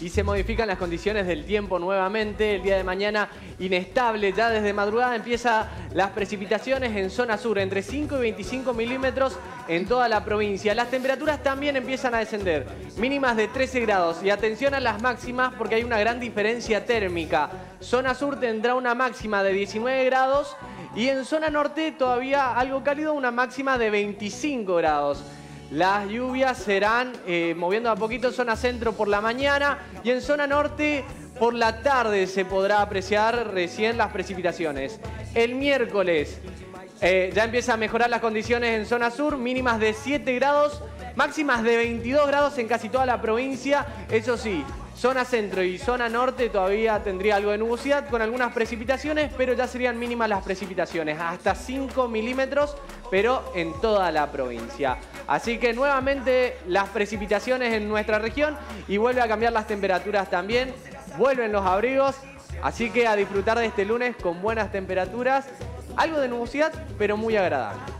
Y se modifican las condiciones del tiempo nuevamente. El día de mañana inestable. Ya desde madrugada empieza las precipitaciones en zona sur, entre 5 y 25 milímetros en toda la provincia. Las temperaturas también empiezan a descender. Mínimas de 13 grados. Y atención a las máximas porque hay una gran diferencia térmica. Zona sur tendrá una máxima de 19 grados y en zona norte todavía algo cálido, una máxima de 25 grados. Las lluvias serán eh, moviendo a poquito zona centro por la mañana y en zona norte por la tarde se podrá apreciar recién las precipitaciones. El miércoles eh, ya empieza a mejorar las condiciones en zona sur, mínimas de 7 grados, máximas de 22 grados en casi toda la provincia. Eso sí, zona centro y zona norte todavía tendría algo de nubosidad con algunas precipitaciones, pero ya serían mínimas las precipitaciones, hasta 5 milímetros, pero en toda la provincia. Así que nuevamente las precipitaciones en nuestra región y vuelve a cambiar las temperaturas también, vuelven los abrigos, así que a disfrutar de este lunes con buenas temperaturas, algo de nubosidad, pero muy agradable.